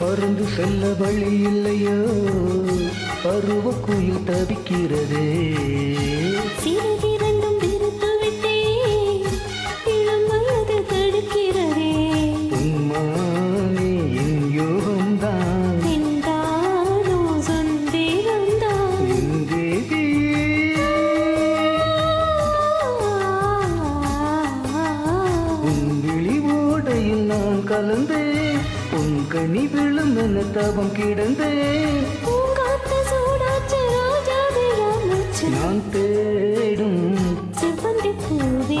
பருந்து செல்ல வழி இல்லையோ? பருவ குயில் தவிக்கிறதே. சிறிது கலந்தே உன் கனி விழும் என தவம் கிடந்தே நான் தேடும் செவ்வந்தி பூவே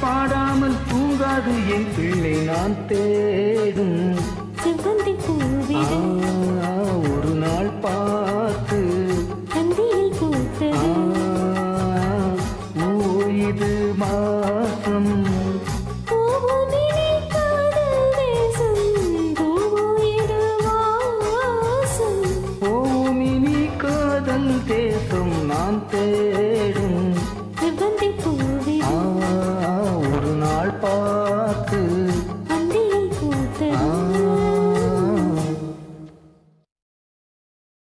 பாடாமல் தூங்காது என் பிள்ளை நான் தேடும். சிவந்தி பூவிடும். ஒரு நாள் பார்த்து. தந்தியில் பூத்து ஓய்து மாசம். தேசம் நான் தேடும். சிவந்தி பூ பார்த்து